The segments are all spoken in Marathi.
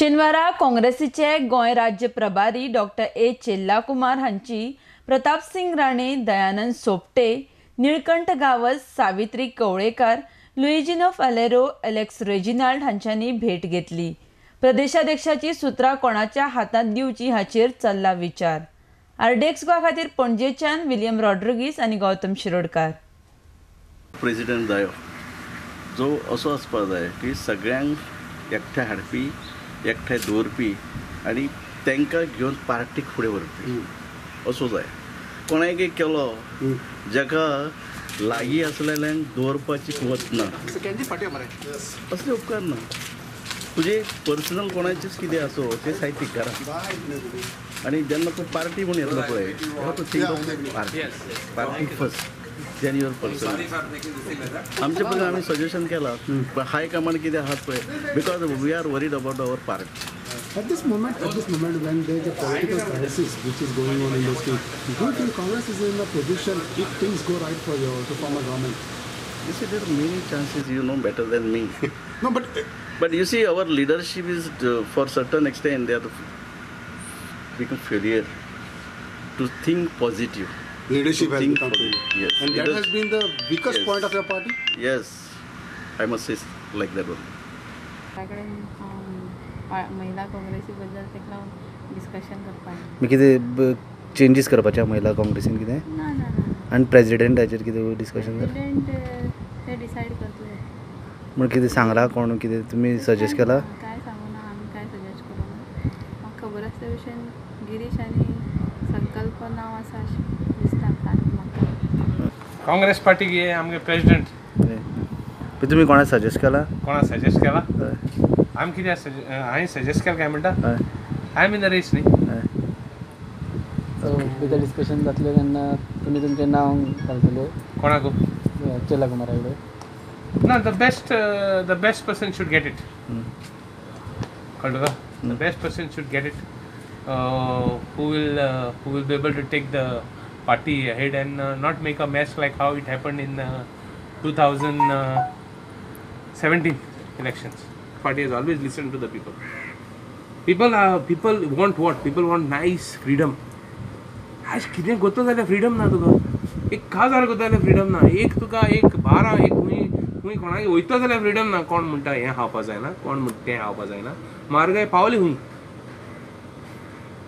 शेनवारा काँग्रेसीचे गोंय राज्य प्रभारी डॉक्टर ए चेल्ला कुमार हांची प्रताप सिंग राणे दयानंद सोपटे निळकंठ गावस सावित्री कवळेकार लुईजिनो फालेरो एलेक्स रेजिनाल्ड हांच्यांनी भेट घेतली. प्रदेशाध्यक्षाची सुत्रां कोणाच्या हातांत दिवची हाचेर चल्ला विचार. आरडीएक्स गोवा खातीर पणजेच्यान विलियम रॉड्रिगीस आनी गौतम शिरोडकार. प्रेसिडेंट जायो. जो असो आसपाक जाय की सगळ्यांक एकठांय हाडपी एकठांय दवरपी आनी तांकां घेवन पार्टीक फुडें व्हरपी असो जाय कोणायक एक केलो? जाका लागीं आसलेल्यांक दवरपाची वत ना. असले उपकार ना. तुजे पर्सनल कोणाचेच कितें आसो ते सायडीक करा. आनी जेन्ना तूं पार्टी म्हूण येतलो पळय तूं think party party first then your personal आमचे पयलीं आमी सजेशन केलां हाय कमांड कितें आहात पळय because we are worried about our party At this moment, at this moment, when there is a political crisis which is going on in the state, do you think Congress is in a position, if things go right for you, to form a government? You see, there are many chances you know better than me. No, but uh, but you see, our leadership is, uh, for certain extent, they are become failure to think positive. Leadership has become failure. yes. And that has been the weakest Yes. point of your party? Yes, I must say like that one. कडेन महिला काँग्रेसी बद्दल ताका लागून डिस्कशन करपाक मागीर कितें चेंजीस करपाचे महिला काँग्रेसीन कितें ना ना ना आनी प्रेजिडेंटाचेर कितें डिस्कशन कर प्रेसिडेंट ते डिसायड करतले म्हण कितें सांगला कोण कितें तुमी सजेस्ट केला काय सांगू ना आमी काय सजेस्ट करूं ना म्हाका खबर आसल्या भशेन गिरीश आनी संकल्प नांव आसा अशें काँग्रेस पार्टीक हे आमगे प्रेसिडेंट. तुमी कोणा सजेस्ट केला? कोणा सजेस्ट केला? हय आमी कितें हांवें सजेस्ट केलें काय म्हणटा हय I am in the race न्ही हय भितर डिस्कशन जातलें तेन्ना तुमी तुमचें नांव घालतले कोणाक? चेला कुमारा कडेन ना the best the best person should get it Tuka the best person should get it who will who will be able to take the party head and not make a mess like how it happened in two thousand seventeen elections party has always listen to the people people people want what people want nice freedom आज कितें करता जाल्यार फ्रिडम ना तुका एक हजार करता जाल्यार फ्रिडम ना एक तुका एक बारा एक खूंय कोणाक वयता जाल्यार फ्रिडम ना कोण म्हणटा हें खावपा जायना कोण म्हणटा तें खावपा जायना मार्गाय पावली खूंय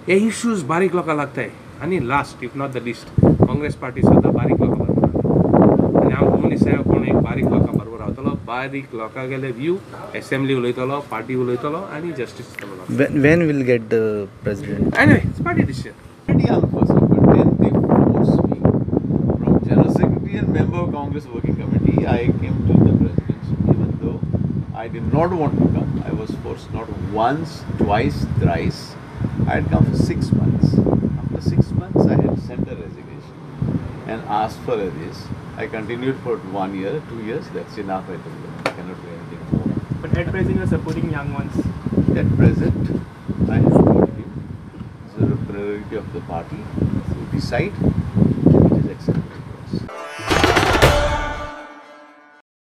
हे इश्यूज बारीक लोकांक लागताय आनी last if not the list Congress party सद्दां बारीक लोकां बरोबर आनी हांव कम्युनिस्ट कोण एक बारीक लोकां बरोबर रावतलो बारीक लोकां गेले व्यू एसेंब्ली उलयतलो पार्टी उलयतलो आनी जस्टीस दितलो when when we'll get the president anyway it's party decision ideal person, but then they forced me. From General Secretary and member of Congress Working Committee, I came to the presidency, even though I did not want to come. I was forced not once, twice, thrice. I had come for six months. Six months, I had sent a resignation and asked for a this. I continued for one year, two years. That's enough. I told them I cannot do anything more. But at present you are supporting young ones. At present, I have told him it's a priority of the party to decide